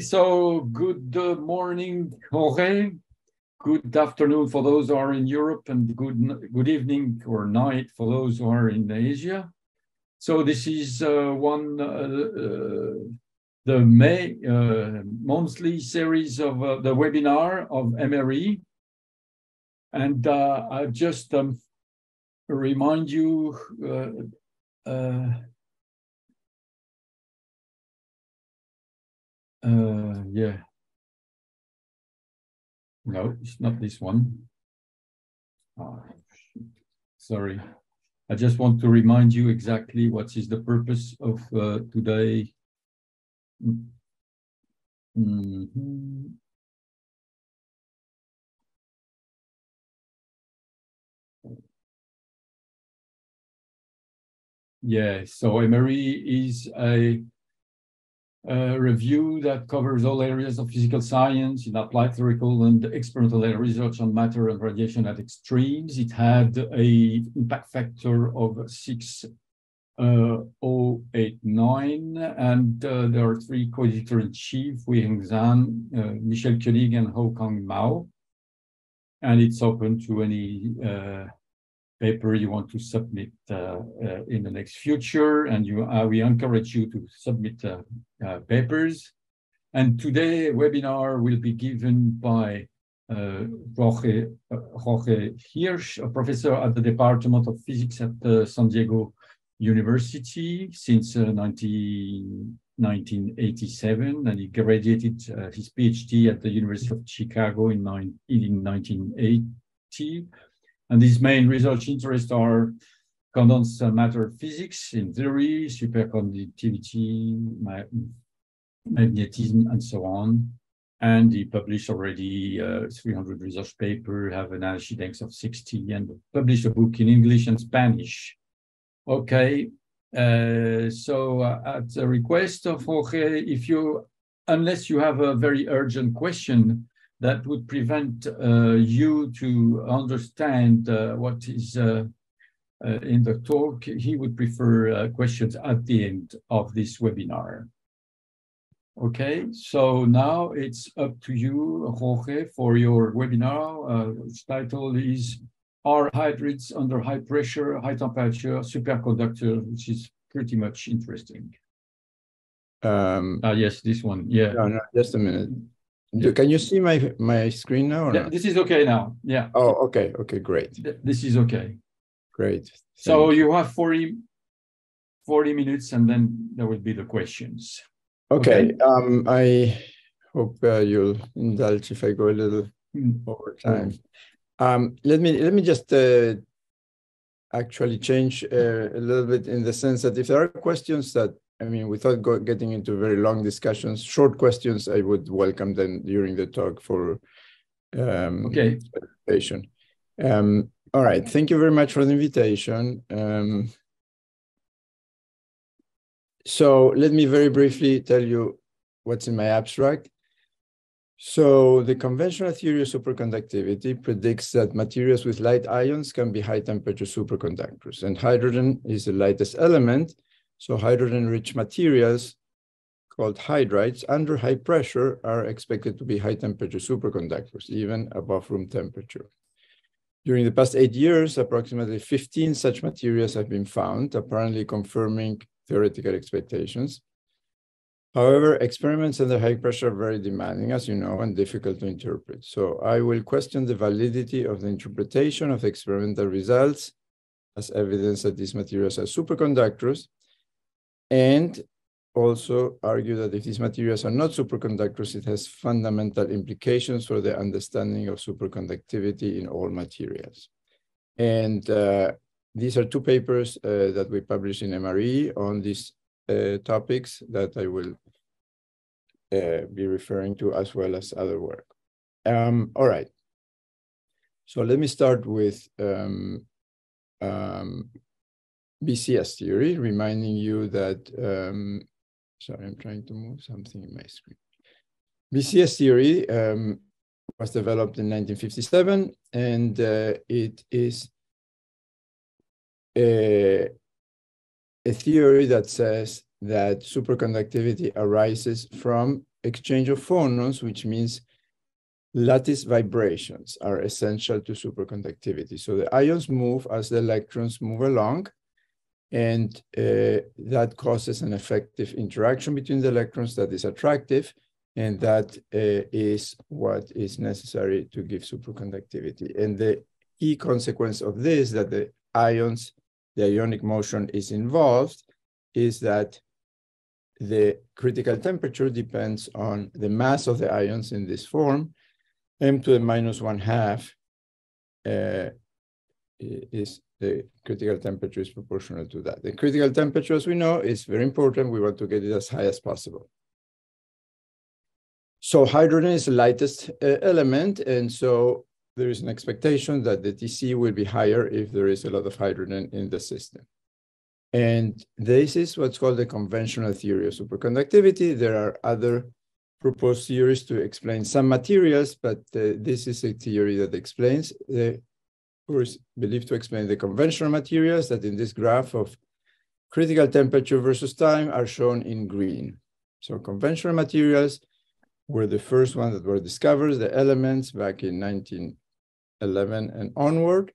so good uh, morning, Jorge. Good afternoon for those who are in Europe, and good good evening or night for those who are in Asia. So this is uh, one uh, uh the May uh, monthly series of the webinar of MRE, and I just um, remind you. Uh, yeah. No, it's not this one. Oh, sorry. I just want to remind you exactly what is the purpose of uh, today. Mm -hmm. Yeah, so MRE is a a review that covers all areas of physical science in applied theoretical and experimental research on matter and radiation at extremes. It had a impact factor of 6.089, uh, and uh, there are three co-editor-in-chief, Weiyan Zhang, uh, Michel Koenig, and Ho-kwang Mao. And it's open to any uh, paper you want to submit uh, uh, in the next future, and you uh, we encourage you to submit papers. And today webinar will be given by uh, Jorge, uh, Jorge Hirsch, a professor at the Department of Physics at uh, San Diego University since 19, 1987, and he graduated his PhD at the University of Chicago in, nine, in 1980 and his main research interests are condensed matter physics in theory, superconductivity, magnetism, and so on. And he published already uh, 300 research papers, have an analysis of 60, and published a book in English and Spanish. Okay, uh, so uh, at the request of Jorge, if you, unless you have a very urgent question, that would prevent uh, you to understand uh, what is uh, uh in the talk. He would prefer uh, questions at the end of this webinar. Okay, so now it's up to you, Jorge, for your webinar. Uh, its title is Are Hydrides Under High Pressure, High Temperature Superconductor, which is pretty much interesting. Um, yes, this one. Yeah. No, no, just a minute. Can you see my my screen now? Yeah, This is okay now. Yeah. Oh, okay. Okay, great. This is okay. Great. Thanks. So you have 40, 40 minutes and then there will be the questions. Okay. okay? Um, I hope uh, you'll indulge if I go a little mm. over time. Um, let me let me just uh, actually change uh, a little bit in the sense that if there are questions that I mean, without go, getting into very long discussions, short questions, I would welcome them during the talk for um, okay. presentation. Um, all right, thank you very much for the invitation. Um, so let me very briefly tell you what's in my abstract. So the conventional theory of superconductivity predicts that materials with light ions can be high temperature superconductors, and hydrogen is the lightest element, so hydrogen-rich materials called hydrides under high pressure are expected to be high temperature superconductors, even above room temperature. During the past eight years, approximately 15 such materials have been found, apparently confirming theoretical expectations. However, experiments under high pressure are very demanding, as you know, and difficult to interpret. So I will question the validity of the interpretation of experimental results as evidence that these materials are superconductors and also argue that if these materials are not superconductors, it has fundamental implications for the understanding of superconductivity in all materials. And uh, these are two papers uh, that we published in MRE on these uh, topics that I will uh, be referring to as well as other work. Um, all right. So let me start with um, um, BCS theory, reminding you that, um, sorry, I'm trying to move something in my screen. BCS theory um, was developed in 1957, and uh, it is a, a theory that says that superconductivity arises from exchange of phonons, which means lattice vibrations are essential to superconductivity. So the ions move as the electrons move along, and uh, that causes an effective interaction between the electrons that is attractive, and that uh, is what is necessary to give superconductivity. And the key consequence of this, that the ions, the ionic motion is involved, is that the critical temperature depends on the mass of the ions in this form, m to the minus one half uh, is the critical temperature is proportional to that. The critical temperature, as we know, is very important. We want to get it as high as possible. So hydrogen is the lightest uh, element, and so there is an expectation that the TC will be higher if there is a lot of hydrogen in the system. And this is what's called the conventional theory of superconductivity. There are other proposed theories to explain some materials, but uh, this is a theory that explains the, is believed to explain the conventional materials that in this graph of critical temperature versus time are shown in green. So conventional materials were the first ones that were discovered, the elements back in 1911 and onward.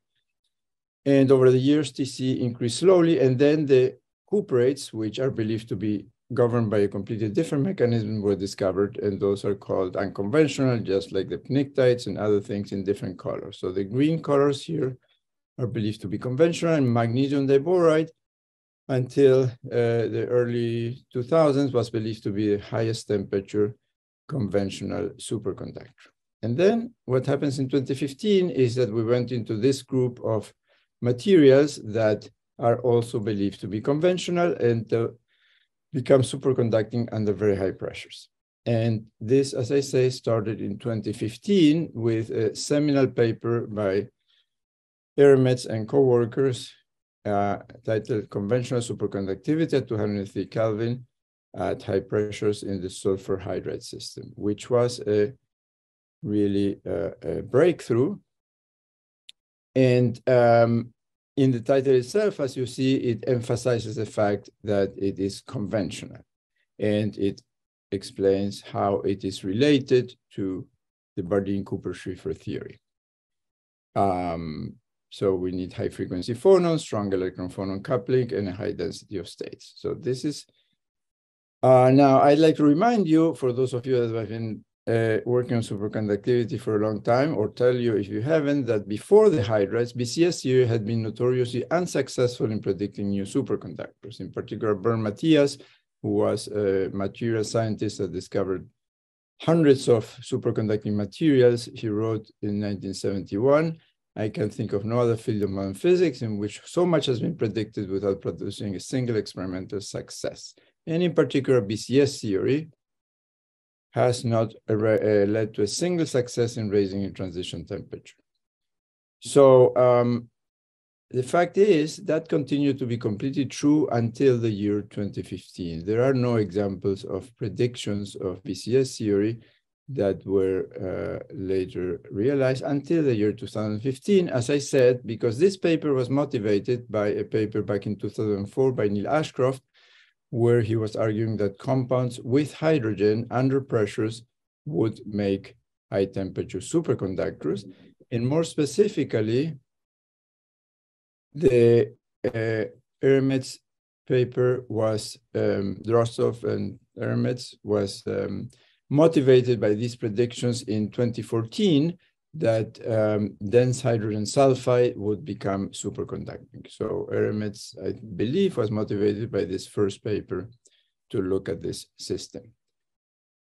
And over the years, TC increased slowly, and then the cuprates, which are believed to be governed by a completely different mechanism, were discovered, and those are called unconventional, just like the pnictides and other things in different colors. So the green colors here are believed to be conventional, and magnesium diboride until uh, the early 2000s was believed to be the highest temperature conventional superconductor. And then what happens in 2015 is that we went into this group of materials that are also believed to be conventional and uh, become superconducting under very high pressures. And this, as I say, started in 2015 with a seminal paper by Eremets and co-workers uh, titled Conventional Superconductivity at 203 Kelvin at high pressures in the sulfur hydride system, which was a really uh, a breakthrough and um, in the title itself, as you see, it emphasizes the fact that it is conventional and it explains how it is related to the Bardeen-Cooper-Schrieffer theory. Um, so we need high frequency phonons, strong electron phonon coupling, and a high density of states. So this is, uh, now I'd like to remind you, for those of you that have been uh, working on superconductivity for a long time, or tell you if you haven't, that before the hydrides, BCS theory had been notoriously unsuccessful in predicting new superconductors. In particular, Bernd Matthias, who was a material scientist that discovered hundreds of superconducting materials, he wrote in 1971, I can think of no other field of modern physics in which so much has been predicted without producing a single experimental success. And in particular, BCS theory, has not uh, led to a single success in raising a transition temperature. So um, the fact is that continued to be completely true until the year 2015. There are no examples of predictions of BCS theory that were uh, later realized until the year 2015, as I said, because this paper was motivated by a paper back in 2004 by Neil Ashcroft, where he was arguing that compounds with hydrogen under pressures would make high temperature superconductors. And more specifically, the uh, paper was, um, and Eremets was um, motivated by these predictions in 2014 that um, dense hydrogen sulfide would become superconducting. So Eremets, I believe, was motivated by this first paper to look at this system.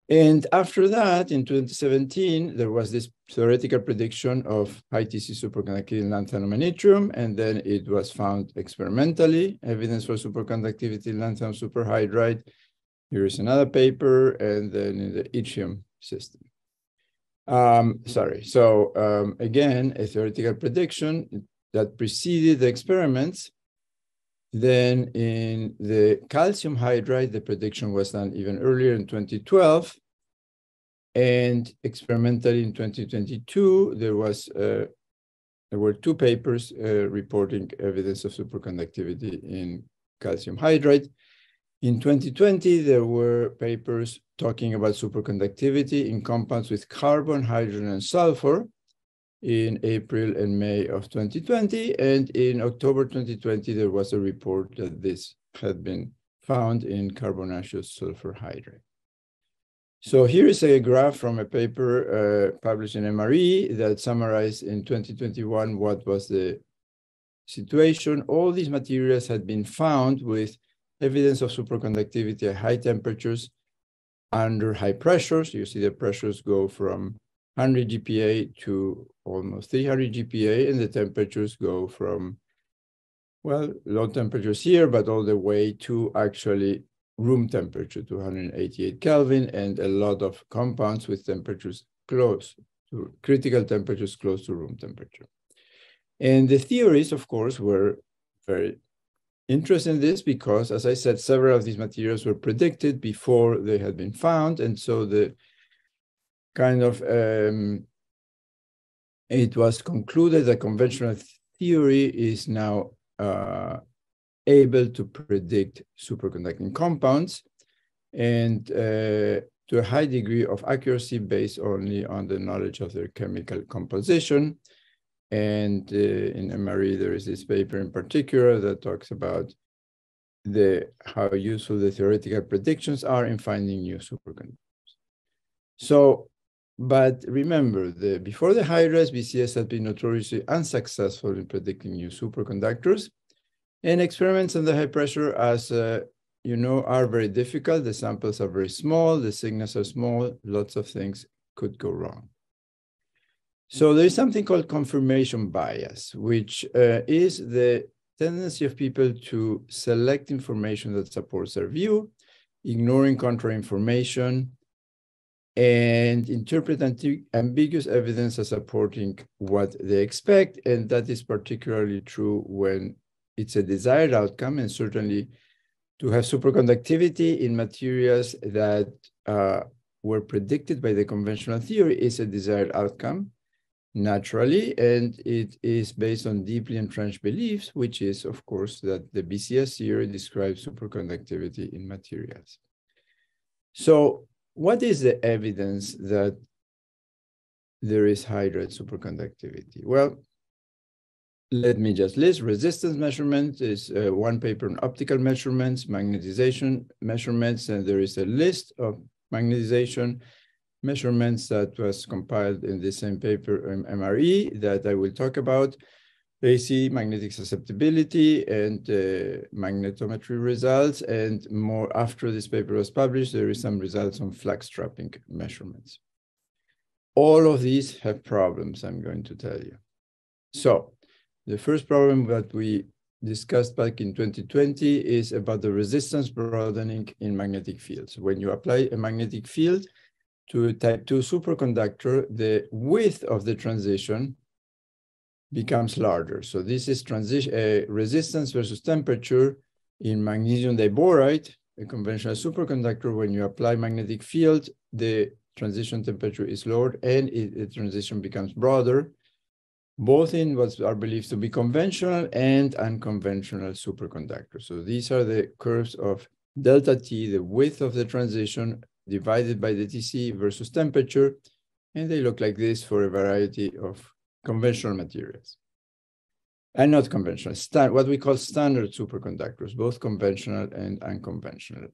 And after that, in 2017, there was this theoretical prediction of high TC superconductivity in lanthanum and yttrium, and then it was found experimentally, evidence for superconductivity in lanthanum superhydride. Here is another paper, and then in the yttrium system. Um, sorry. So um, again, a theoretical prediction that preceded the experiments. Then in the calcium hydride, the prediction was done even earlier in 2012. And experimentally in 2022, there was uh, there were two papers uh, reporting evidence of superconductivity in calcium hydride. In 2020, there were papers talking about superconductivity in compounds with carbon, hydrogen, and sulfur in April and May of 2020. And in October 2020, there was a report that this had been found in carbonaceous sulfur hydride. So here is a graph from a paper uh, published in MRE that summarized in 2021 what was the situation. All these materials had been found with evidence of superconductivity at high temperatures under high pressures. You see the pressures go from 100 GPa to almost 300 GPa, and the temperatures go from, well, low temperatures here, but all the way to actually room temperature, 288 Kelvin, and a lot of compounds with temperatures close to critical temperatures close to room temperature. And the theories, of course, were very interested in this because, as I said, several of these materials were predicted before they had been found. And so the kind of, um, it was concluded that conventional theory is now uh, able to predict superconducting compounds and uh, to a high degree of accuracy based only on the knowledge of their chemical composition. And uh, in MRE, there is this paper in particular that talks about the how useful the theoretical predictions are in finding new superconductors. So, but remember, the before the hydrides, BCS had been notoriously unsuccessful in predicting new superconductors. And experiments under high pressure, as uh, you know, are very difficult. The samples are very small, the signals are small, lots of things could go wrong. So there is something called confirmation bias, which uh, is the tendency of people to select information that supports their view, ignoring contrary information, and interpret ambiguous evidence as supporting what they expect. And that is particularly true when it's a desired outcome and certainly to have superconductivity in materials that uh, were predicted by the conventional theory is a desired outcome naturally, and it is based on deeply entrenched beliefs, which is, of course, that the BCS theory describes superconductivity in materials. So what is the evidence that there is hydride superconductivity? Well, let me just list resistance measurement is uh, one paper on optical measurements, magnetization measurements, and there is a list of magnetization measurements that was compiled in the same paper in MRE that I will talk about. AC magnetic susceptibility and uh, magnetometry results, and more after this paper was published, there is some results on flux trapping measurements. All of these have problems, I'm going to tell you. So the first problem that we discussed back in 2020 is about the resistance broadening in magnetic fields. When you apply a magnetic field to a type 2 superconductor, the width of the transition becomes larger. So this is transition uh, resistance versus temperature in magnesium diboride, a conventional superconductor. When you apply magnetic field, the transition temperature is lowered and it, the transition becomes broader both in what are believed to be conventional and unconventional superconductors. So these are the curves of delta T, the width of the transition divided by the TC versus temperature, and they look like this for a variety of conventional materials. And not conventional, what we call standard superconductors, both conventional and unconventional.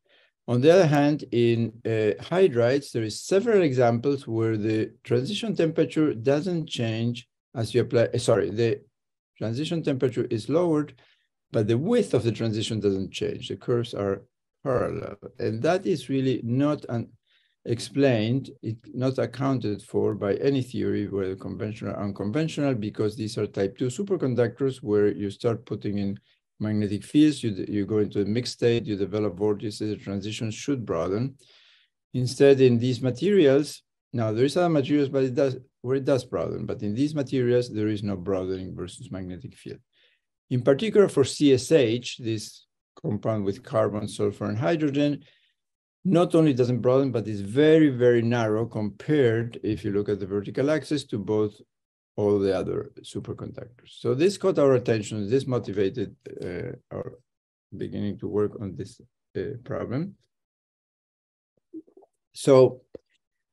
On the other hand, in uh, hydrides, there is several examples where the transition temperature doesn't change as you apply, eh, sorry, the transition temperature is lowered, but the width of the transition doesn't change. The curves are parallel. And that is really not un explained, it not accounted for by any theory, whether conventional or unconventional, because these are type 2 superconductors where you start putting in magnetic fields, you, you go into a mixed state, you develop vortices, the transition should broaden. Instead, in these materials, now there is other materials, but it does where it does broaden, but in these materials, there is no broadening versus magnetic field. In particular for CSH, this compound with carbon, sulfur, and hydrogen, not only doesn't broaden, but is very, very narrow compared, if you look at the vertical axis, to both all the other superconductors. So this caught our attention. This motivated uh, our beginning to work on this uh, problem. So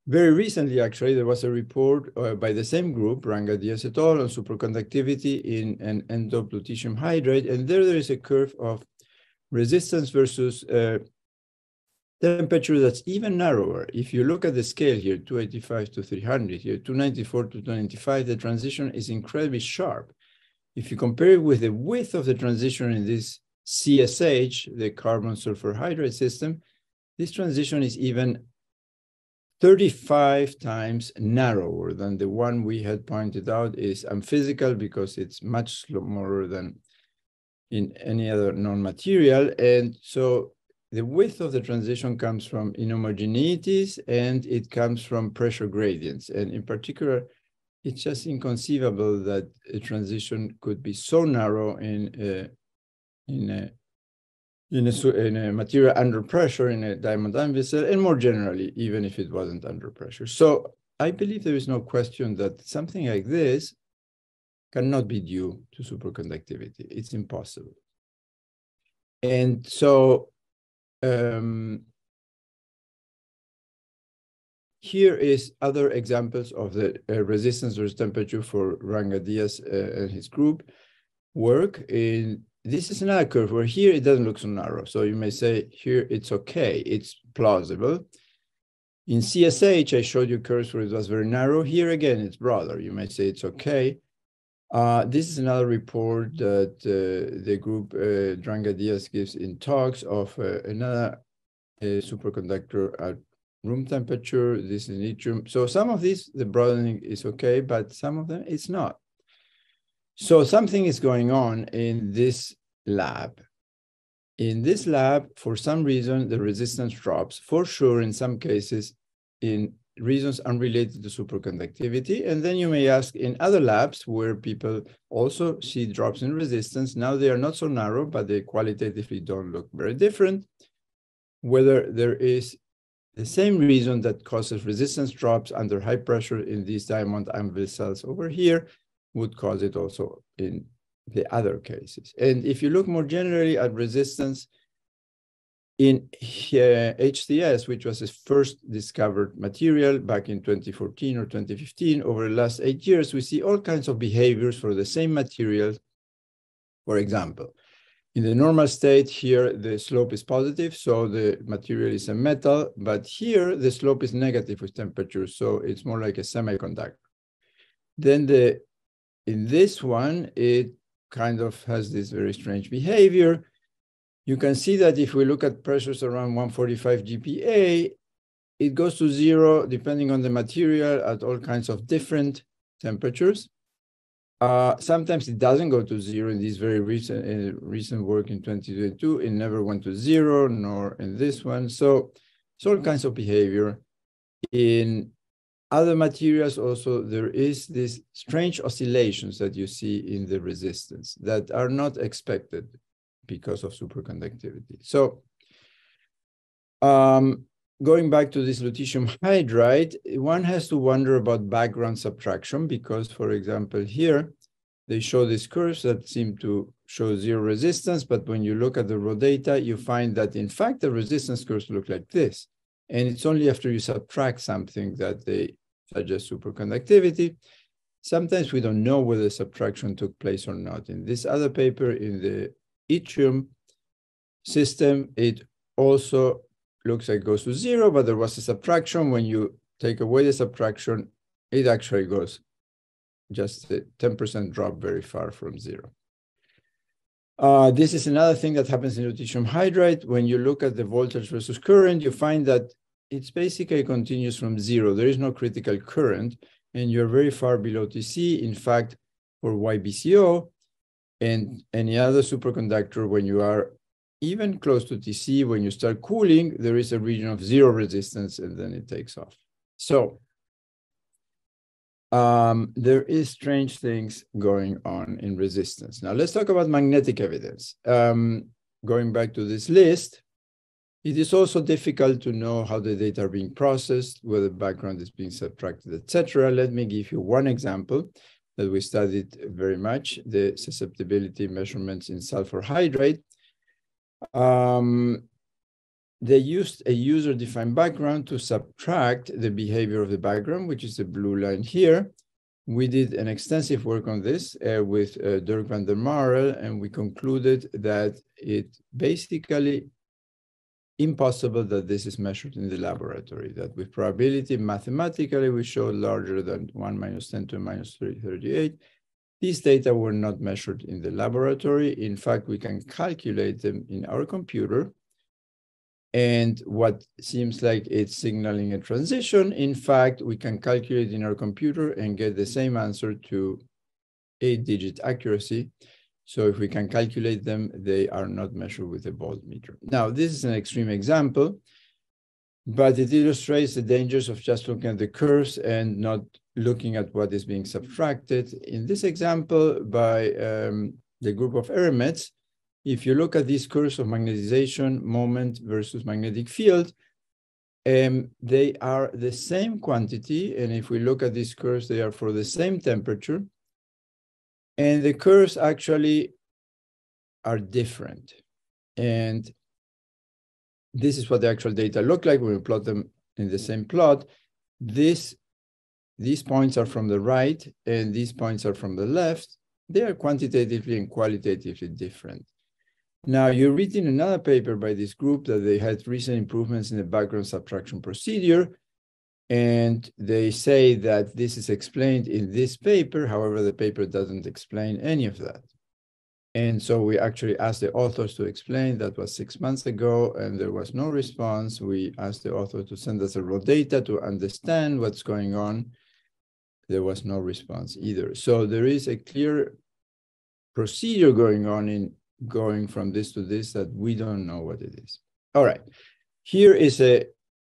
very recently, actually, there was a report uh, by the same group, Ranga Dias et al., on superconductivity in an n-doped hydride. And there, there is a curve of resistance versus uh, temperature that's even narrower. If you look at the scale here, 285 to 300, here, 294 to 295, the transition is incredibly sharp. If you compare it with the width of the transition in this CSH, the carbon sulfur hydride system, this transition is even 35 times narrower than the one we had pointed out is amphysical because it's much smaller than in any other non-material. And so the width of the transition comes from inhomogeneities and it comes from pressure gradients. And in particular, it's just inconceivable that a transition could be so narrow in a, in a in a, in a material under pressure in a diamond vessel, and more generally, even if it wasn't under pressure. So I believe there is no question that something like this cannot be due to superconductivity. It's impossible. And so um, here is other examples of the uh, resistance versus temperature for Ranga Dias uh, and his group work in this is another curve where here it doesn't look so narrow. So you may say here it's okay, it's plausible. In CSH, I showed you curves where it was very narrow. Here again, it's broader. You may say it's okay. Uh, this is another report that uh, the group uh, Ranga Dias gives in talks of uh, another uh, superconductor at room temperature. This is yttrium. So some of these, the broadening is okay, but some of them it's not. So something is going on in this lab. In this lab, for some reason, the resistance drops, for sure, in some cases, in reasons unrelated to superconductivity. And then you may ask in other labs where people also see drops in resistance, now they are not so narrow, but they qualitatively don't look very different, whether there is the same reason that causes resistance drops under high pressure in these diamond anvil cells over here, would cause it also in the other cases. And if you look more generally at resistance in H3S, which was the first discovered material back in 2014 or 2015, over the last eight years, we see all kinds of behaviors for the same material. For example, in the normal state here, the slope is positive, so the material is a metal, but here the slope is negative with temperature, so it's more like a semiconductor. Then the in this one, it kind of has this very strange behavior. You can see that if we look at pressures around 145 GPa, it goes to zero depending on the material at all kinds of different temperatures. Uh, sometimes it doesn't go to zero in this very recent uh, recent work in 2022. It never went to zero, nor in this one. So it's all kinds of behavior. In other materials also, there is these strange oscillations that you see in the resistance that are not expected because of superconductivity. So um, going back to this lutetium hydride, one has to wonder about background subtraction because, for example, here, they show these curves that seem to show zero resistance, but when you look at the raw data, you find that in fact, the resistance curves look like this. And it's only after you subtract something that they suggest superconductivity. Sometimes we don't know whether subtraction took place or not. In this other paper, in the yttrium system, it also looks like it goes to zero, but there was a subtraction. When you take away the subtraction, it actually goes just a 10% drop very far from zero. Uh, this is another thing that happens in lutetium hydride. When you look at the voltage versus current, you find that it's basically continues from zero. There is no critical current, and you're very far below TC. In fact, for YBCO and any other superconductor, when you are even close to TC, when you start cooling, there is a region of zero resistance, and then it takes off. So um, there is strange things going on in resistance. Now let's talk about magnetic evidence. Um, going back to this list, it is also difficult to know how the data are being processed, whether background is being subtracted, etc. Let me give you one example that we studied very much, the susceptibility measurements in sulfur hydride. Um, they used a user-defined background to subtract the behavior of the background, which is the blue line here. We did an extensive work on this uh, with uh, Dirk van der Marel, and we concluded that it basically impossible that this is measured in the laboratory, that with probability, mathematically, we show larger than 1 minus 10 to minus 38. These data were not measured in the laboratory. In fact, we can calculate them in our computer and what seems like it's signaling a transition, in fact, we can calculate in our computer and get the same answer to eight digit accuracy. So if we can calculate them, they are not measured with a voltmeter. Now, this is an extreme example, but it illustrates the dangers of just looking at the curves and not looking at what is being subtracted. In this example, by um, the group of Eremets, if you look at these curves of magnetization moment versus magnetic field, um, they are the same quantity. And if we look at these curves, they are for the same temperature. And the curves actually are different. And this is what the actual data look like when we plot them in the same plot. This, these points are from the right and these points are from the left. They are quantitatively and qualitatively different. Now, you read in another paper by this group that they had recent improvements in the background subtraction procedure. And they say that this is explained in this paper. However, the paper doesn't explain any of that. And so we actually asked the authors to explain. That was six months ago, and there was no response. We asked the author to send us raw data to understand what's going on. There was no response either. So there is a clear procedure going on in going from this to this that we don't know what it is. All right, here is a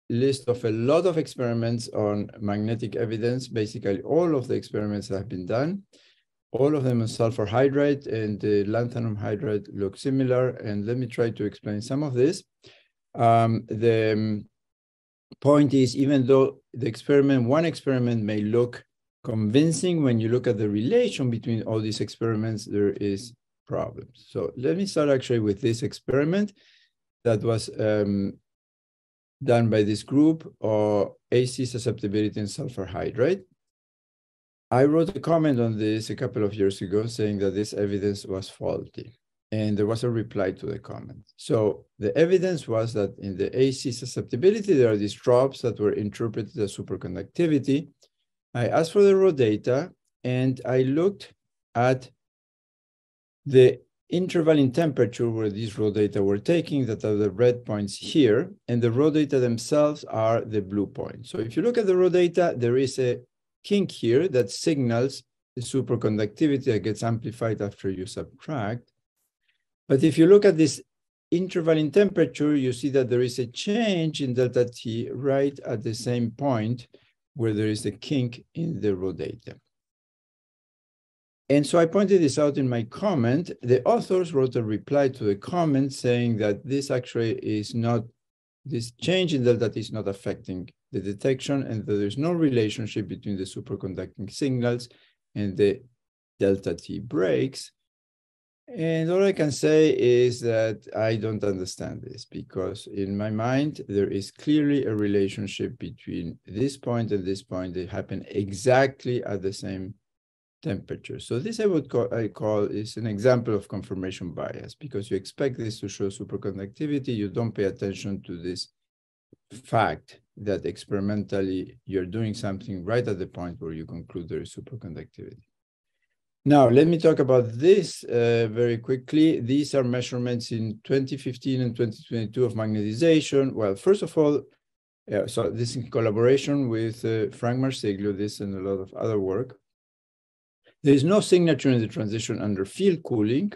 list of a lot of experiments on magnetic evidence, basically all of the experiments that have been done. All of them on sulfur hydride and the lanthanum hydride look similar. And let me try to explain some of this. Um, the point is, even though the experiment, one experiment may look convincing when you look at the relation between all these experiments, there is problems. So let me start actually with this experiment that was um, done by this group uh, or AC susceptibility in sulfur hydride. I wrote a comment on this a couple of years ago saying that this evidence was faulty. And there was a reply to the comment. So the evidence was that in the AC susceptibility, there are these drops that were interpreted as superconductivity. I asked for the raw data and I looked at the interval in temperature where these raw data were taking that are the red points here, and the raw data themselves are the blue points. So if you look at the raw data, there is a kink here that signals the superconductivity that gets amplified after you subtract. But if you look at this interval in temperature, you see that there is a change in delta T right at the same point where there is a kink in the raw data. And so I pointed this out in my comment. The authors wrote a reply to the comment saying that this actually is not, this change in delta T is not affecting the detection and that there's no relationship between the superconducting signals and the delta T breaks. And all I can say is that I don't understand this because in my mind, there is clearly a relationship between this point and this point. They happen exactly at the same temperature. So this I would call, I call is an example of confirmation bias because you expect this to show superconductivity. You don't pay attention to this fact that experimentally you're doing something right at the point where you conclude there is superconductivity. Now, let me talk about this uh, very quickly. These are measurements in 2015 and 2022 of magnetization. Well, first of all, uh, so this in collaboration with uh, Frank Marsiglio, this and a lot of other work. There is no signature in the transition under field cooling,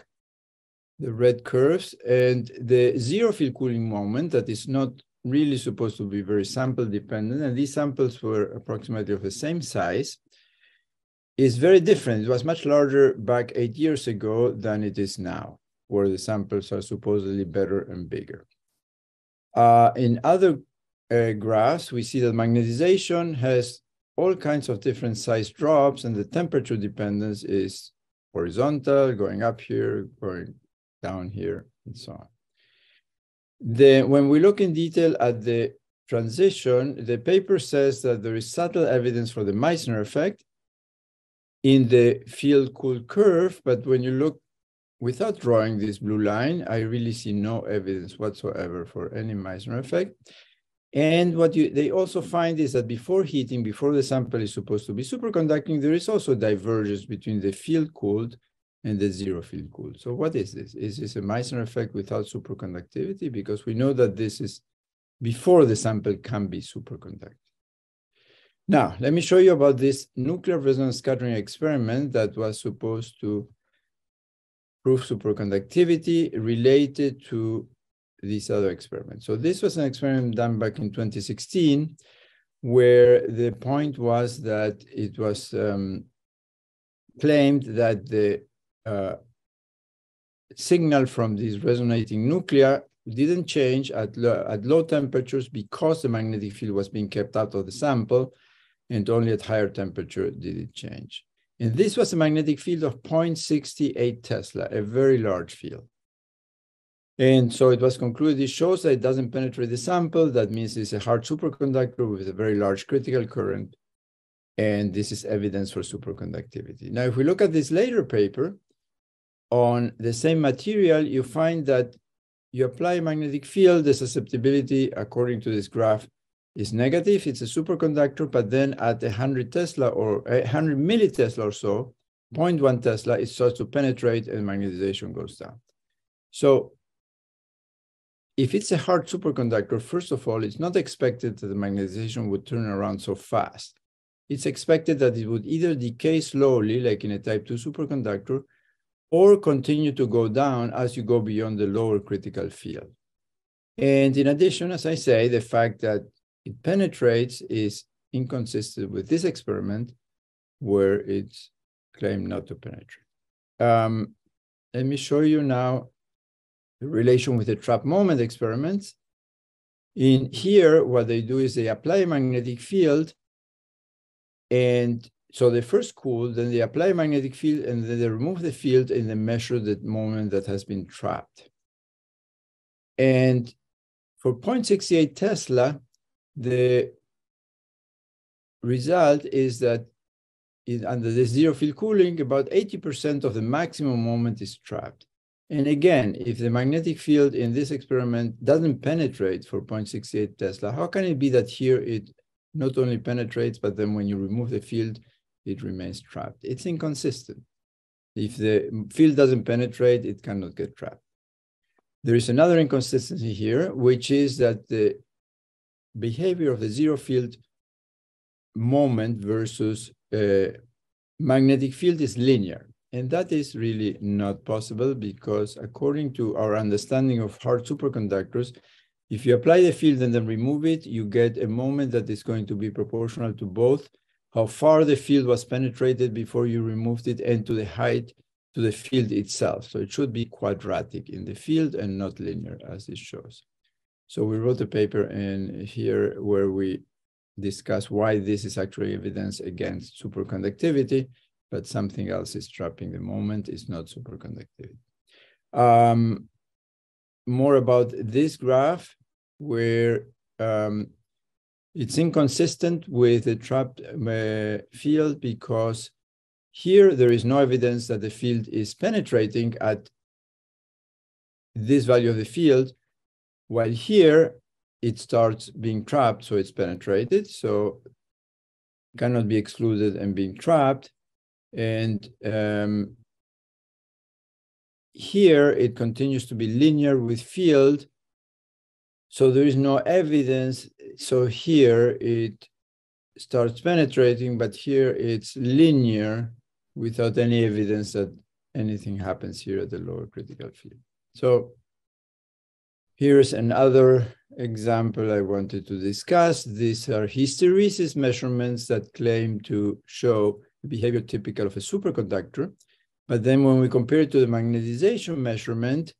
the red curves, and the zero field cooling moment that is not really supposed to be very sample dependent, and these samples were approximately of the same size, is very different. It was much larger back eight years ago than it is now, where the samples are supposedly better and bigger. Uh, in other uh, graphs, we see that magnetization has all kinds of different size drops and the temperature dependence is horizontal, going up here, going down here, and so on. The, when we look in detail at the transition, the paper says that there is subtle evidence for the Meissner effect in the field cool curve, but when you look without drawing this blue line, I really see no evidence whatsoever for any Meissner effect. And what you, they also find is that before heating, before the sample is supposed to be superconducting, there is also divergence between the field cooled and the zero field cooled. So what is this? Is this a Meissner effect without superconductivity? Because we know that this is before the sample can be superconducting. Now, let me show you about this nuclear resonance scattering experiment that was supposed to prove superconductivity related to this other experiment. So this was an experiment done back in 2016, where the point was that it was um, claimed that the uh, signal from these resonating nuclei didn't change at, lo at low temperatures because the magnetic field was being kept out of the sample, and only at higher temperature did it change. And this was a magnetic field of 0.68 Tesla, a very large field. And so it was concluded, it shows that it doesn't penetrate the sample. That means it's a hard superconductor with a very large critical current. And this is evidence for superconductivity. Now, if we look at this later paper on the same material, you find that you apply a magnetic field, the susceptibility, according to this graph, is negative. It's a superconductor, but then at 100 Tesla or 100 millitesla or so, 0.1 Tesla, it starts to penetrate and magnetization goes down. So if it's a hard superconductor, first of all, it's not expected that the magnetization would turn around so fast. It's expected that it would either decay slowly, like in a type 2 superconductor, or continue to go down as you go beyond the lower critical field. And in addition, as I say, the fact that it penetrates is inconsistent with this experiment where it's claimed not to penetrate. Um, let me show you now relation with the trap moment experiments. In here, what they do is they apply a magnetic field. And so they first cool, then they apply a magnetic field, and then they remove the field and they measure the moment that has been trapped. And for 0.68 Tesla, the result is that under the zero field cooling, about 80% of the maximum moment is trapped. And again, if the magnetic field in this experiment doesn't penetrate for 0.68 Tesla, how can it be that here it not only penetrates, but then when you remove the field, it remains trapped? It's inconsistent. If the field doesn't penetrate, it cannot get trapped. There is another inconsistency here, which is that the behavior of the zero field moment versus uh, magnetic field is linear. And that is really not possible because according to our understanding of hard superconductors, if you apply the field and then remove it, you get a moment that is going to be proportional to both how far the field was penetrated before you removed it and to the height to the field itself. So it should be quadratic in the field and not linear as it shows. So we wrote a paper in here where we discuss why this is actually evidence against superconductivity but something else is trapping the moment, is not superconductivity. Um, more about this graph, where um, it's inconsistent with the trapped uh, field because here there is no evidence that the field is penetrating at this value of the field, while here it starts being trapped, so it's penetrated, so cannot be excluded and being trapped. And um, here it continues to be linear with field. So there is no evidence. So here it starts penetrating, but here it's linear without any evidence that anything happens here at the lower critical field. So here's another example I wanted to discuss. These are hysteresis measurements that claim to show behavior typical of a superconductor. But then when we compare it to the magnetization measurement,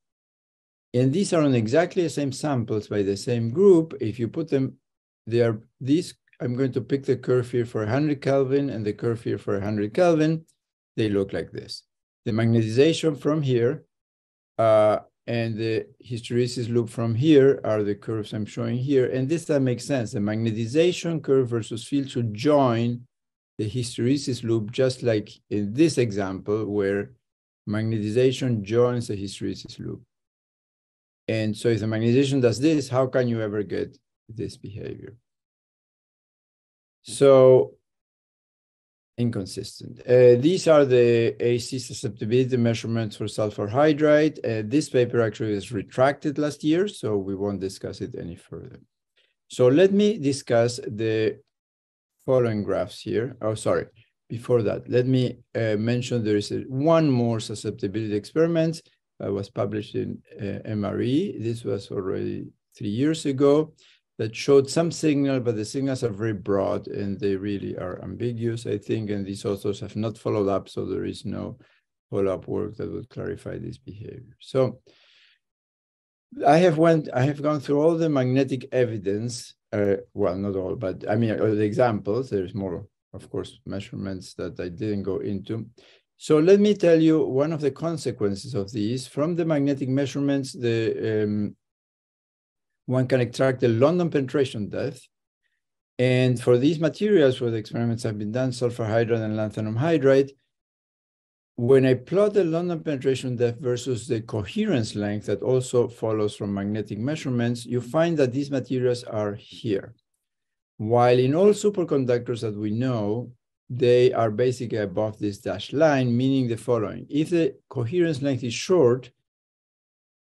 and these are on exactly the same samples by the same group, if you put them, they are these, I'm going to pick the curve here for 100 Kelvin and the curve here for 100 Kelvin, they look like this. The magnetization from here uh, and the hysteresis loop from here are the curves I'm showing here. And this that makes sense. The magnetization curve versus field should join the hysteresis loop, just like in this example where magnetization joins the hysteresis loop. And so if the magnetization does this, how can you ever get this behavior? So inconsistent. Uh, these are the AC susceptibility measurements for sulfur hydride. Uh, this paper actually was retracted last year, so we won't discuss it any further. So let me discuss the following graphs here. Oh, sorry. Before that, let me uh, mention there is a, one more susceptibility experiment that was published in uh, MRE. This was already three years ago that showed some signal, but the signals are very broad and they really are ambiguous, I think, and these authors have not followed up, so there is no follow-up work that would clarify this behavior. So I have went, I have gone through all the magnetic evidence, uh, well, not all, but I mean, the examples, there's more, of course, measurements that I didn't go into. So let me tell you one of the consequences of these. From the magnetic measurements, the um, one can extract the London penetration depth. And for these materials where the experiments have been done, sulfur hydride and lanthanum hydride, when I plot the London penetration depth versus the coherence length that also follows from magnetic measurements, you find that these materials are here. While in all superconductors that we know, they are basically above this dashed line, meaning the following. If the coherence length is short,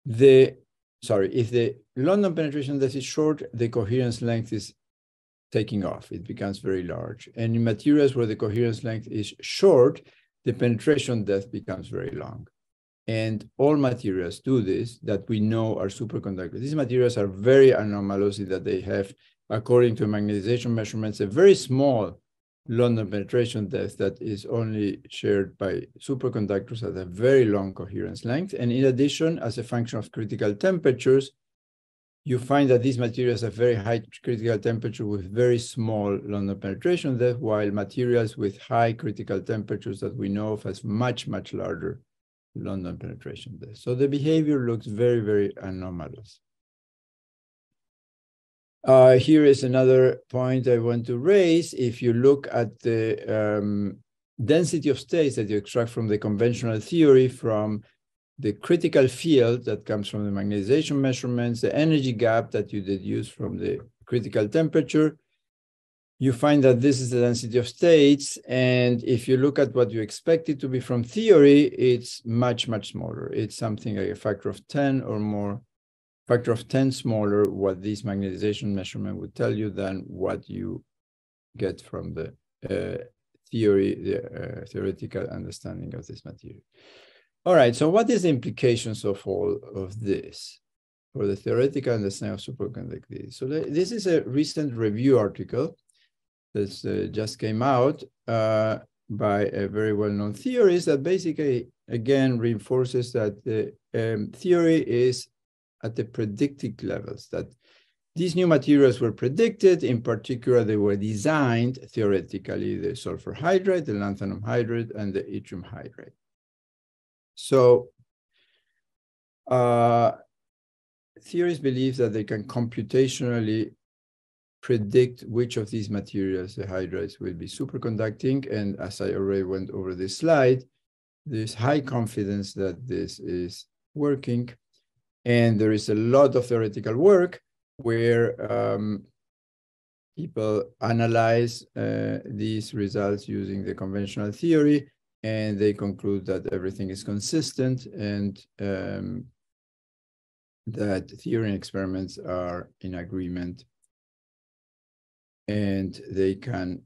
the sorry, if the London penetration depth is short, the coherence length is taking off. It becomes very large. And in materials where the coherence length is short, the penetration depth becomes very long. And all materials do this that we know are superconductors. These materials are very anomalous in that they have, according to magnetization measurements, a very small London penetration depth that is only shared by superconductors at a very long coherence length. And in addition, as a function of critical temperatures, you find that these materials have very high critical temperature with very small London penetration depth, while materials with high critical temperatures that we know of has much, much larger London penetration depth. So the behavior looks very, very anomalous. Uh, here is another point I want to raise. If you look at the um, density of states that you extract from the conventional theory from the critical field that comes from the magnetization measurements, the energy gap that you deduce from the critical temperature, you find that this is the density of states. And if you look at what you expect it to be from theory, it's much, much smaller. It's something like a factor of 10 or more factor of 10 smaller what this magnetization measurement would tell you than what you get from the uh, theory, the uh, theoretical understanding of this material. All right, so what is the implications of all of this for the theoretical understanding of superconductivity? So this is a recent review article that uh, just came out uh, by a very well-known theorist that basically, again, reinforces that the um, theory is at the predicted levels, that these new materials were predicted. In particular, they were designed theoretically, the sulfur hydride, the lanthanum hydride, and the yttrium hydride. So uh, theorists believe that they can computationally predict which of these materials, the hydrides, will be superconducting. And as I already went over this slide, there's high confidence that this is working. And there is a lot of theoretical work where um, people analyze uh, these results using the conventional theory, and they conclude that everything is consistent and um, that theory and experiments are in agreement and they can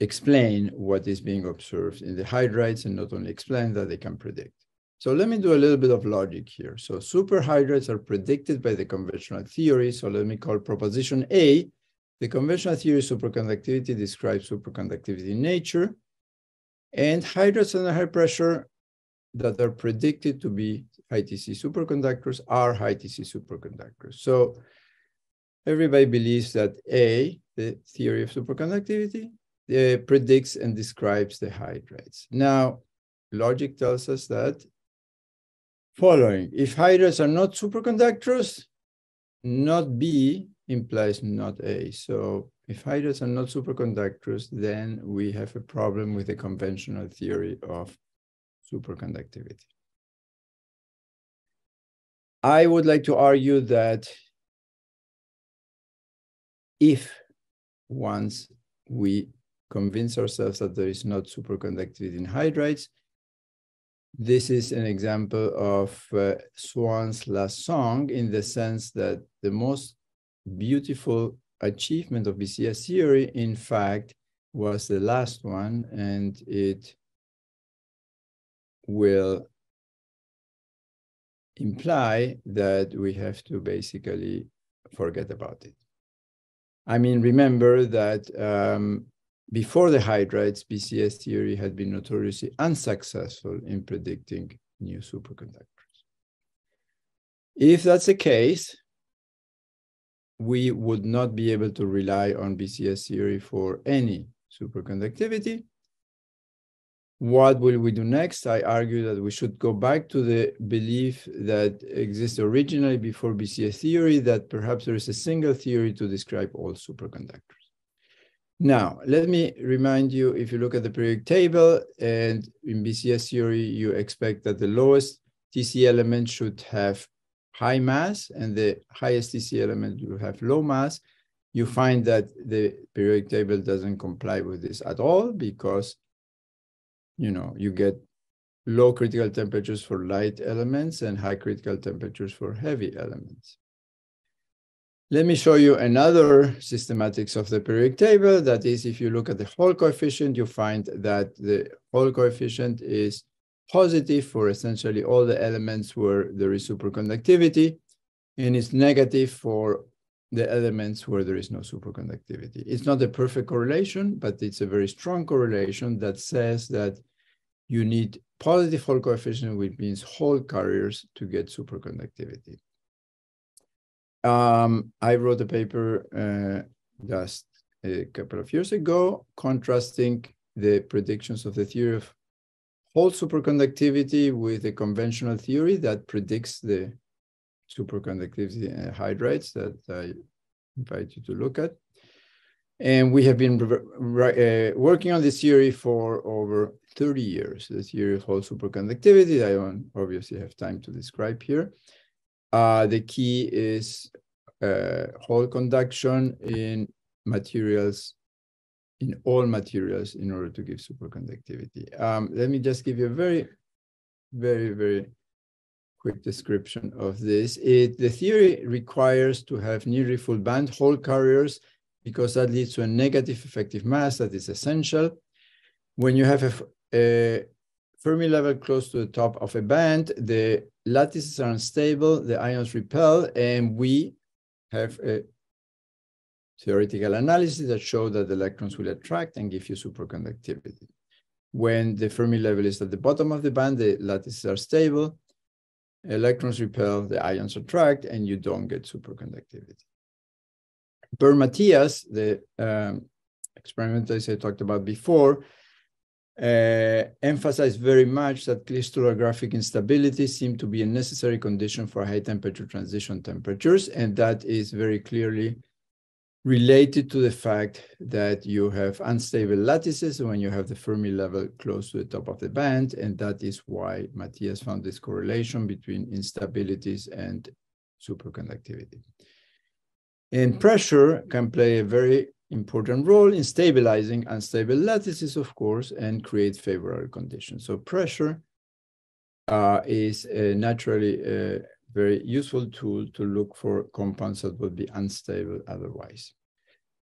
explain what is being observed in the hydrides and not only explain that they can predict. So let me do a little bit of logic here. So superhydrides are predicted by the conventional theory. So let me call proposition A. The conventional theory of superconductivity describes superconductivity in nature. And hydrides under high pressure that are predicted to be high TC superconductors are high TC superconductors. So everybody believes that A, the theory of superconductivity, uh, predicts and describes the hydrides. Now, logic tells us that following. If hydrides are not superconductors, not B implies not A. So if hydrides are not superconductors, then we have a problem with the conventional theory of superconductivity. I would like to argue that if once we convince ourselves that there is not superconductivity in hydrides, this is an example of uh, last song in the sense that the most beautiful achievement of BCS theory, in fact, was the last one, and it will imply that we have to basically forget about it. I mean, remember that um, before the hydrides, BCS theory had been notoriously unsuccessful in predicting new superconductors. If that's the case, we would not be able to rely on BCS theory for any superconductivity. What will we do next? I argue that we should go back to the belief that exists originally before BCS theory that perhaps there is a single theory to describe all superconductors. Now, let me remind you, if you look at the periodic table and in BCS theory, you expect that the lowest TC element should have high mass and the highest TC element will have low mass. You find that the periodic table doesn't comply with this at all because, you know, you get low critical temperatures for light elements and high critical temperatures for heavy elements. Let me show you another systematics of the periodic table. That is, if you look at the Hall coefficient, you find that the Hall coefficient is positive for essentially all the elements where there is superconductivity, and it's negative for the elements where there is no superconductivity. It's not a perfect correlation, but it's a very strong correlation that says that you need positive Hall coefficient, which means hole carriers to get superconductivity. Um, I wrote a paper uh, just a couple of years ago contrasting the predictions of the theory of hole superconductivity with a conventional theory that predicts the superconductivity uh, hydrides that I invite you to look at. And we have been uh, working on this theory for over 30 years, the theory of hole superconductivity. I don't obviously have time to describe here. Uh, the key is uh, hole conduction in materials, in all materials in order to give superconductivity. Um, let me just give you a very, very, very quick description of this. It, the theory requires to have nearly full band hole carriers because that leads to a negative effective mass that is essential. When you have a, a Fermi level close to the top of a band, the lattices are unstable, the ions repel, and we have a theoretical analysis that show that the electrons will attract and give you superconductivity. When the Fermi level is at the bottom of the band, the lattices are stable, electrons repel, the ions attract, and you don't get superconductivity. Bernd Matthias, the um, experimentalists I talked about before, uh, emphasized very much that crystallographic instability seemed to be a necessary condition for high temperature transition temperatures, and that is very clearly related to the fact that you have unstable lattices when you have the Fermi level close to the top of the band, and that is why Matthias found this correlation between instabilities and superconductivity. And pressure can play a very important role in stabilizing unstable lattices, of course, and create favorable conditions. So pressure uh, is a naturally a very useful tool to look for compounds that would be unstable otherwise.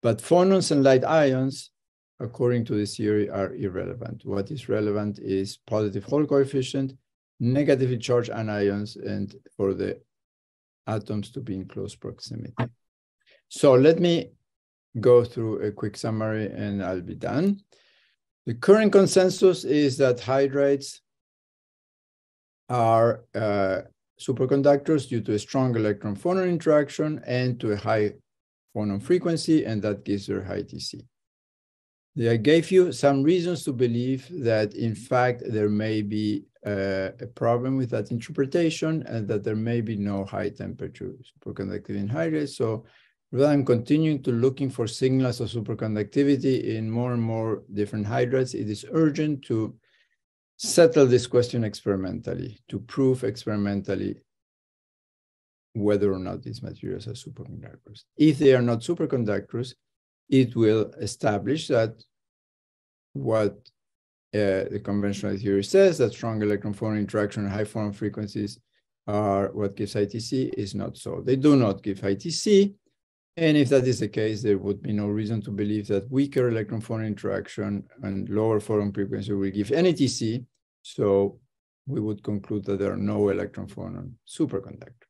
But phonons and light ions, according to this theory, are irrelevant. What is relevant is positive Hall coefficient, negatively charged anions, and for the atoms to be in close proximity. So let me go through a quick summary and I'll be done. The current consensus is that hydrides are uh, superconductors due to a strong electron phonon interaction and to a high phonon frequency, and that gives their high TC. I gave you some reasons to believe that, in fact, there may be uh, a problem with that interpretation and that there may be no high temperature superconductivity in hydrides. So rather than continuing to looking for signals of superconductivity in more and more different hydrides, it is urgent to settle this question experimentally, to prove experimentally whether or not these materials are superconductors. If they are not superconductors, it will establish that what uh, the conventional theory says that strong electron phonon interaction and high phonon frequencies are what gives high TC is not so. They do not give high TC. And if that is the case, there would be no reason to believe that weaker electron phonon interaction and lower phonon frequency will give NETC. So we would conclude that there are no electron phonon superconductors.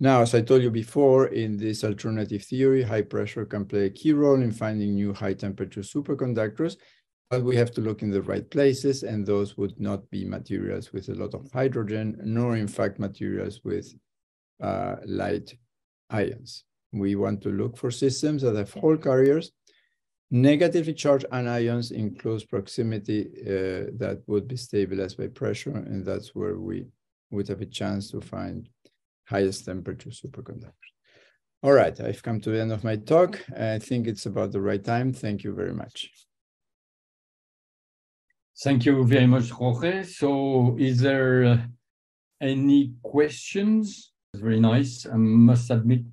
Now, as I told you before, in this alternative theory, high pressure can play a key role in finding new high temperature superconductors, but we have to look in the right places, and those would not be materials with a lot of hydrogen, nor in fact materials with uh, light ions. We want to look for systems that have hole carriers, negatively charged anions in close proximity uh, that would be stabilized by pressure, and that's where we would have a chance to find highest temperature superconductors. All right, I've come to the end of my talk. I think it's about the right time. Thank you very much. Thank you very much, Jorge. So is there uh, any questions? It's Very nice. I must admit,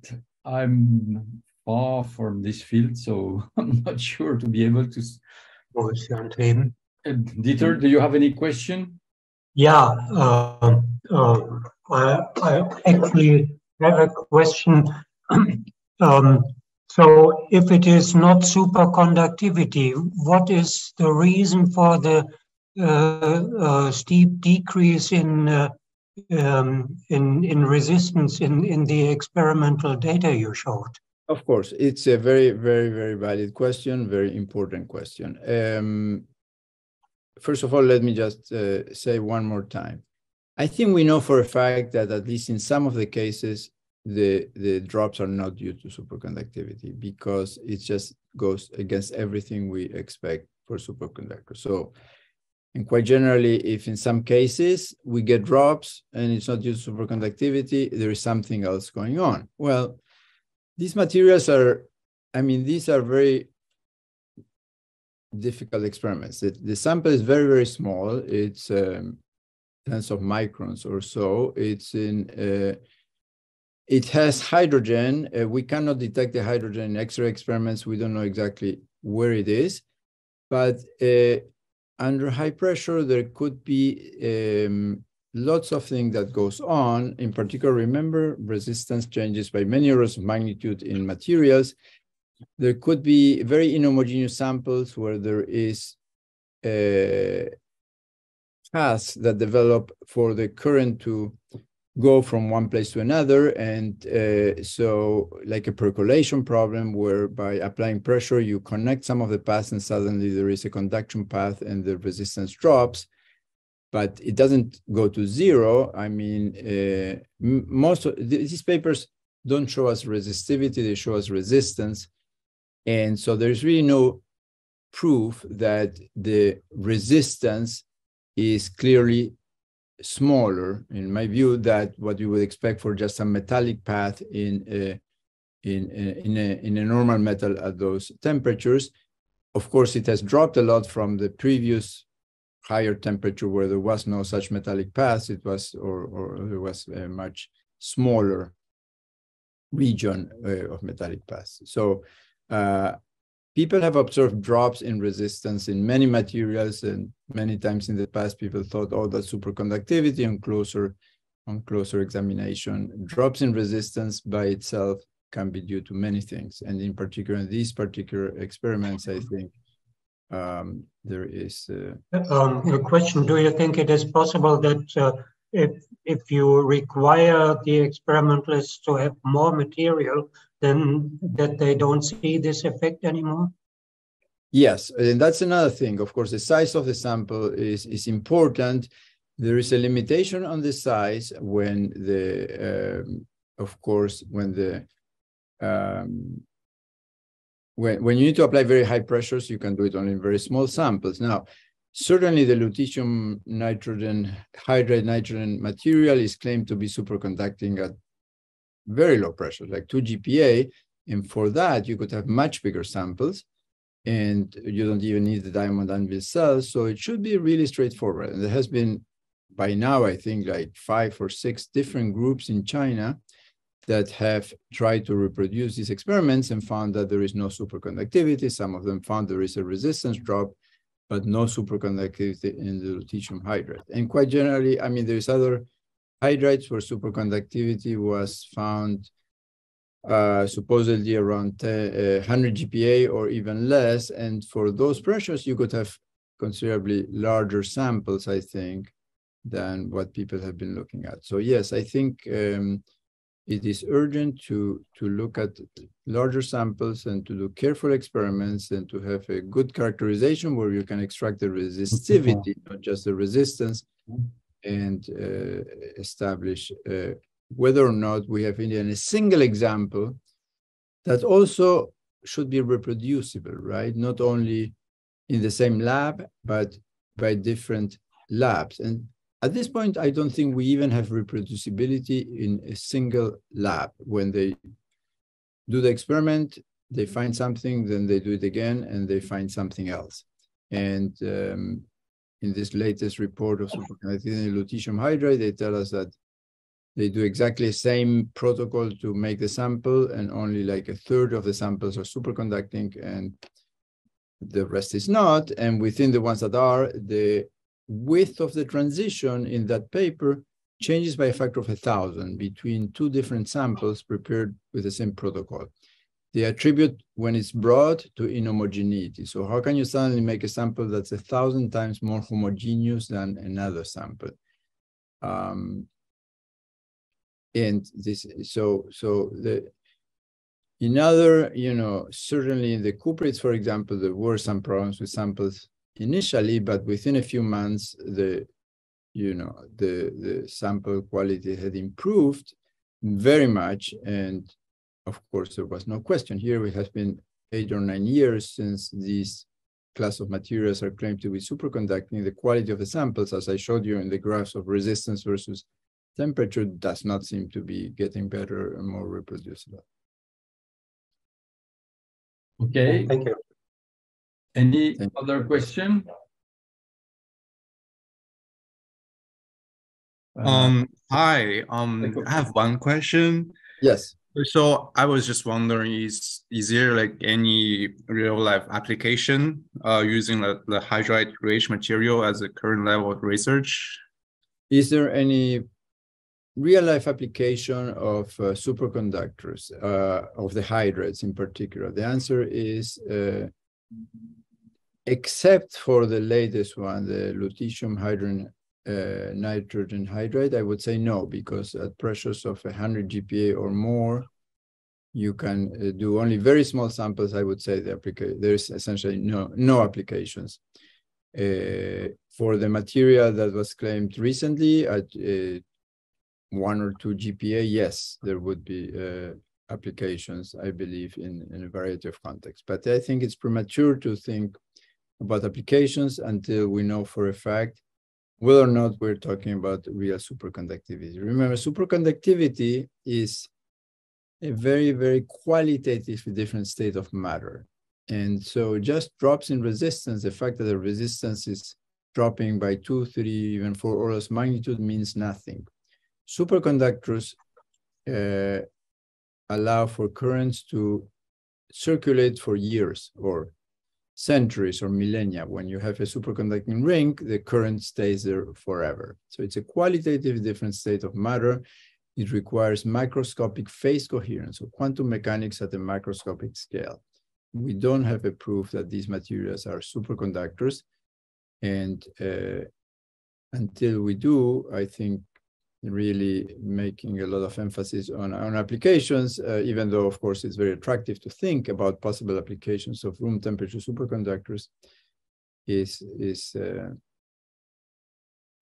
I'm far from this field, so I'm not sure to be able to. Uh, Dieter, do you have any question? Yeah, uh, uh, I, I, actually have a question. um, so if it is not superconductivity, what is the reason for the uh, uh, steep decrease in, uh, um, in, in resistance in, in the experimental data you showed? Of course, it's a very, very, very valid question, very important question. Um, first of all, let me just uh, say one more time. I think we know for a fact that at least in some of the cases, the, the drops are not due to superconductivity because it just goes against everything we expect for superconductors. So, and quite generally, if in some cases we get drops and it's not due to superconductivity, there is something else going on. Well, these materials are, I mean, these are very difficult experiments. The, the sample is very, very small. It's um, tens of microns or so. It's in, uh, it has hydrogen. Uh, we cannot detect the hydrogen in X-ray experiments. We don't know exactly where it is, but uh, under high pressure, there could be um, lots of things that goes on. In particular, remember resistance changes by many orders of magnitude in materials. There could be very inhomogeneous samples where there is uh, paths that develop for the current to go from one place to another. And uh, so like a percolation problem where by applying pressure, you connect some of the paths and suddenly there is a conduction path and the resistance drops, but it doesn't go to zero. I mean, uh, most of these papers don't show us resistivity, they show us resistance. And so there's really no proof that the resistance is clearly smaller, in my view, that what you would expect for just a metallic path in a, in a, in a, in a normal metal at those temperatures. Of course, it has dropped a lot from the previous higher temperature where there was no such metallic path. It was, or, or there was a much smaller region uh, of metallic paths. So uh, people have observed drops in resistance in many materials and many times in the past people thought oh that's superconductivity on closer on closer examination. Drops in resistance by itself can be due to many things and in particular in these particular experiments i think um, there is uh, um, a question do you think it is possible that uh, if if you require the experimentalists to have more material then that they don't see this effect anymore? Yes, and that's another thing. Of course, the size of the sample is, is important. There is a limitation on the size when the, um, of course, when the, um, when, when you need to apply very high pressures, you can do it only in very small samples. Now, certainly the lutetium nitrogen hydride nitrogen material is claimed to be superconducting at very low pressure, like 2 GPa. And for that, you could have much bigger samples and you don't even need the diamond anvil cells. So it should be really straightforward. And there has been by now, I think like five or six different groups in China that have tried to reproduce these experiments and found that there is no superconductivity. Some of them found there is a resistance drop, but no superconductivity in the lutetium hydride. And quite generally, I mean, there's other hydrides for superconductivity was found uh, supposedly around 10, uh, 100 GPa or even less. And for those pressures, you could have considerably larger samples, I think, than what people have been looking at. So yes, I think um, it is urgent to, to look at larger samples and to do careful experiments and to have a good characterization where you can extract the resistivity, not just the resistance, and uh, establish uh, whether or not we have in a single example that also should be reproducible, right? Not only in the same lab, but by different labs. And at this point, I don't think we even have reproducibility in a single lab. When they do the experiment, they find something, then they do it again, and they find something else. And um, in this latest report of superconductivity lutetium hydride, they tell us that they do exactly the same protocol to make the sample, and only like a third of the samples are superconducting, and the rest is not. And within the ones that are, the width of the transition in that paper changes by a factor of a thousand between two different samples prepared with the same protocol. They attribute when it's broad to inhomogeneity. So how can you suddenly make a sample that's a thousand times more homogeneous than another sample? Um, and this, so, so the, in other, you know, certainly in the cuprates, for example, there were some problems with samples initially, but within a few months, the you know the the sample quality had improved very much, and of course there was no question. Here It has been eight or nine years since these class of materials are claimed to be superconducting. The quality of the samples, as I showed you in the graphs of resistance versus temperature, does not seem to be getting better and more reproducible. Okay. Thank you. Any other question? Uh, um, hi. Um, I have one question. Yes. So I was just wondering, is is there like any real life application uh, using the, the hydride rich material as a current level of research? Is there any real life application of uh, superconductors, uh, of the hydrides in particular? The answer is uh, except for the latest one, the lutetium hydrogen uh, nitrogen hydride, I would say no, because at pressures of 100 GPa or more, you can uh, do only very small samples. I would say the there's essentially no no applications. Uh, for the material that was claimed recently at uh, one or two GPa, yes, there would be uh, applications, I believe, in, in a variety of contexts. But I think it's premature to think about applications until we know for a fact whether or not we're talking about real superconductivity. Remember, superconductivity is a very, very qualitatively different state of matter. And so just drops in resistance, the fact that the resistance is dropping by two, three, even four orders magnitude means nothing. Superconductors uh, allow for currents to circulate for years or centuries or millennia. When you have a superconducting ring, the current stays there forever. So it's a qualitative different state of matter. It requires microscopic phase coherence, so quantum mechanics at a microscopic scale. We don't have a proof that these materials are superconductors. And uh, until we do, I think really making a lot of emphasis on, on applications, uh, even though, of course, it's very attractive to think about possible applications of room temperature superconductors, is, is, uh,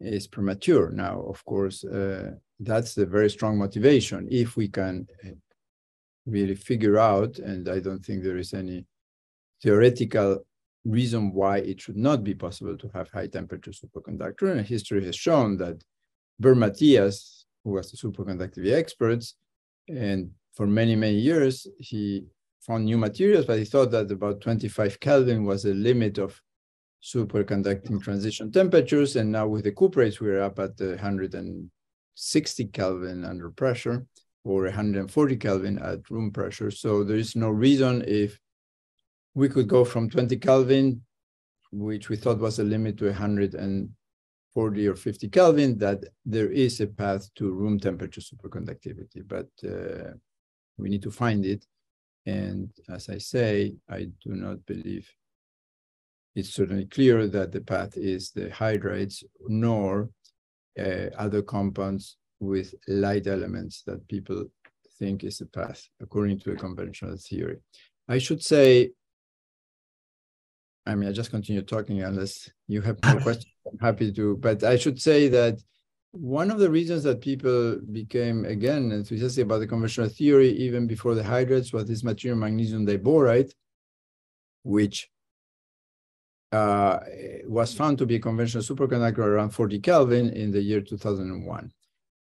is premature. Now, of course, uh, that's the very strong motivation. If we can uh, really figure out, and I don't think there is any theoretical reason why it should not be possible to have high temperature superconductor. And history has shown that Bernd Matthias, who was the superconductivity expert, and for many, many years, he found new materials, but he thought that about 25 Kelvin was the limit of superconducting transition temperatures. And now with the cuprates, we're up at 160 Kelvin under pressure or 140 Kelvin at room pressure. So there is no reason if we could go from 20 Kelvin, which we thought was a limit to 140 or 50 Kelvin, that there is a path to room temperature superconductivity, but uh, we need to find it. And as I say, I do not believe it's certainly clear that the path is the hydrides nor uh, other compounds with light elements that people think is the path according to a conventional theory. I should say, I mean, I just continue talking unless you have more questions. I'm happy to, but I should say that one of the reasons that people became again enthusiastic about the conventional theory even before the hydrides was this material magnesium diboride, which uh, was found to be a conventional superconductor around 40 Kelvin in the year 2001.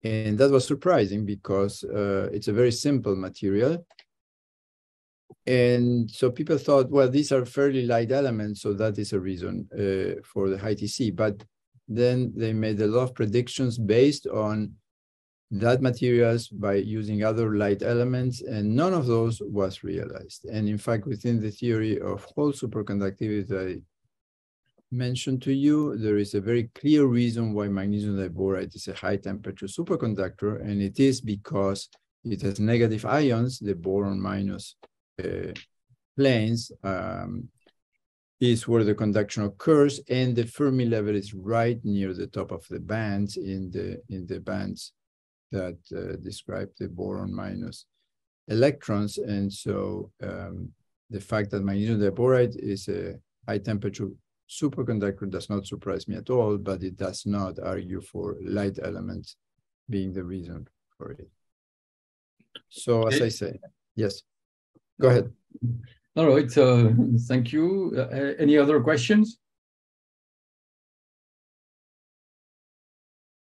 And that was surprising because uh, it's a very simple material. And so people thought, well, these are fairly light elements, so that is a reason uh, for the high TC. But then they made a lot of predictions based on that materials by using other light elements, and none of those was realized. And in fact, within the theory of hole superconductivity that I mentioned to you, there is a very clear reason why magnesium diboride is a high temperature superconductor, and it is because it has negative ions, the boron minus planes, um, is where the conduction occurs, and the Fermi level is right near the top of the bands in the in the bands that uh, describe the boron minus electrons. And so um, the fact that magnesium diboride is a high temperature superconductor does not surprise me at all, but it does not argue for light elements being the reason for it. So as I say, yes, go ahead. All right, uh, thank you. Uh, any other questions?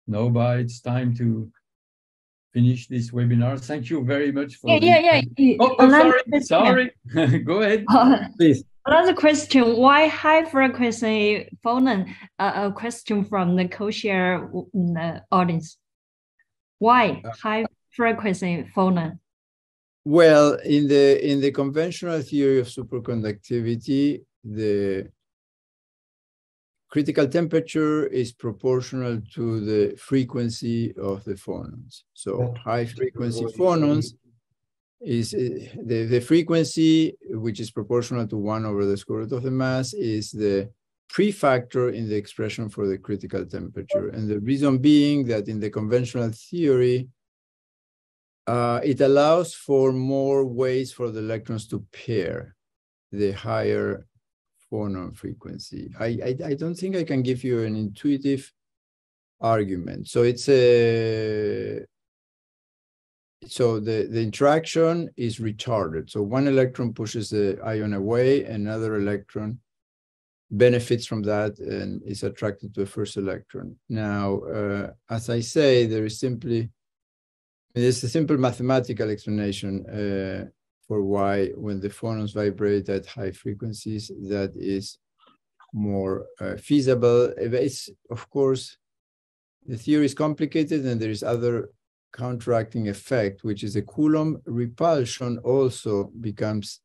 No, but it's time to finish this webinar. Thank you very much for. Yeah, yeah, yeah. Oh, oh sorry, sorry. Go ahead, uh, please. Another question: Why high frequency phonon? Uh, a question from the KouShare audience. Why uh, high frequency phonon? Well, in the in the conventional theory of superconductivity, the critical temperature is proportional to the frequency of the phonons. So high frequency phonons is uh, the, the frequency, which is proportional to one over the square root of the mass, is the prefactor in the expression for the critical temperature. And the reason being that in the conventional theory, uh, it allows for more ways for the electrons to pair the higher phonon frequency. I, I, I don't think I can give you an intuitive argument. So it's a so the, the interaction is retarded. So one electron pushes the ion away, another electron benefits from that and is attracted to the first electron. Now, uh, as I say, there is simply there's a simple mathematical explanation uh, for why when the phonons vibrate at high frequencies, that is more uh, feasible. It's, of course, the theory is complicated and there is other counteracting effect, which is a Coulomb repulsion also becomes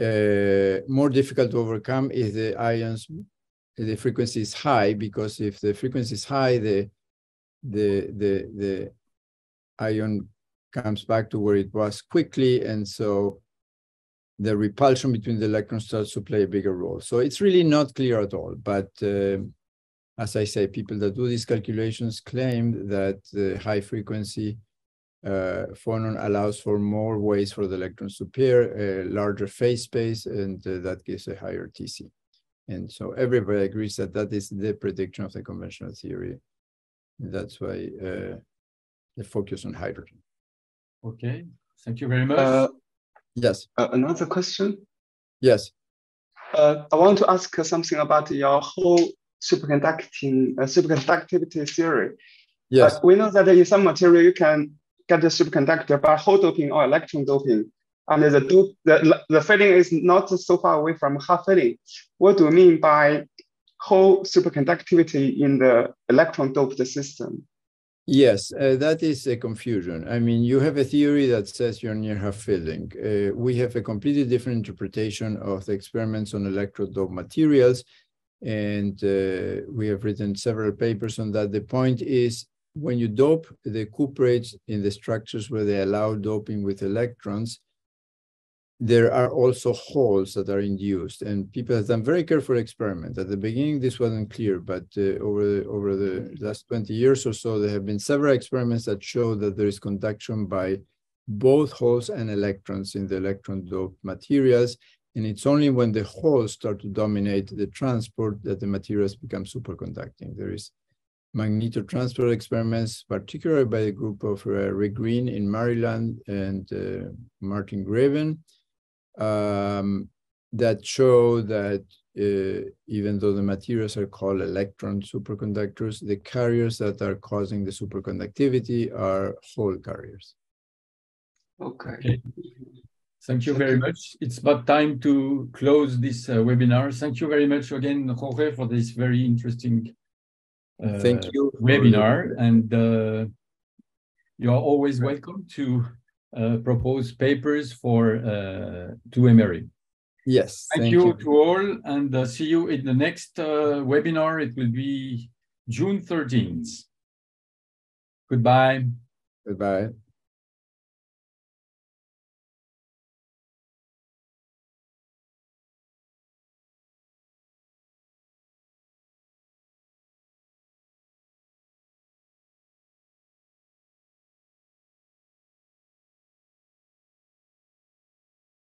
uh, more difficult to overcome if the ions, the frequency is high, because if the frequency is high, the, the, the, the ion comes back to where it was quickly. And so the repulsion between the electrons starts to play a bigger role. So it's really not clear at all. But uh, as I say, people that do these calculations claim that the high frequency uh, phonon allows for more ways for the electrons to pair, a larger phase space, and uh, that gives a higher TC. And so everybody agrees that that is the prediction of the conventional theory. That's why uh, the focus on hydrogen. Okay, thank you very much. Uh, yes. Uh, another question? Yes. uh, I want to ask something about your hole superconducting uh, superconductivity theory. Yes. Uh, we know that in some material you can get the superconductor by hole doping or electron doping, and the dope the, the filling is not so far away from half filling. What do you mean by hole superconductivity in the electron doped system? Yes, uh, that is a confusion. I mean, you have a theory that says you're near half filling. Uh, we have a completely different interpretation of the experiments on electrode materials, and uh, we have written several papers on that. The point is, when you dope the cuprates in the structures where they allow doping with electrons, there are also holes that are induced and people have done very careful experiment. At the beginning this wasn't clear but uh, over the, over the last 20 years or so there have been several experiments that show that there is conduction by both holes and electrons in the electron doped materials and it's only when the holes start to dominate the transport that the materials become superconducting. There is magnetotransport experiments particularly by a group of uh, Rick Greene in Maryland and uh, Martin Greven um, that show that uh, even though the materials are called electron superconductors, the carriers that are causing the superconductivity are hole carriers. Okay. okay. Thank you very much. It's about time to close this uh, webinar. Thank you very much again, Jorge, for this very interesting uh, Thank you webinar. And uh, you are always welcome to uh, propose papers for uh, to MRE. Yes. Thank, thank you, you, to all and uh, see you in the next uh, webinar. It will be June 13th. Goodbye. Goodbye.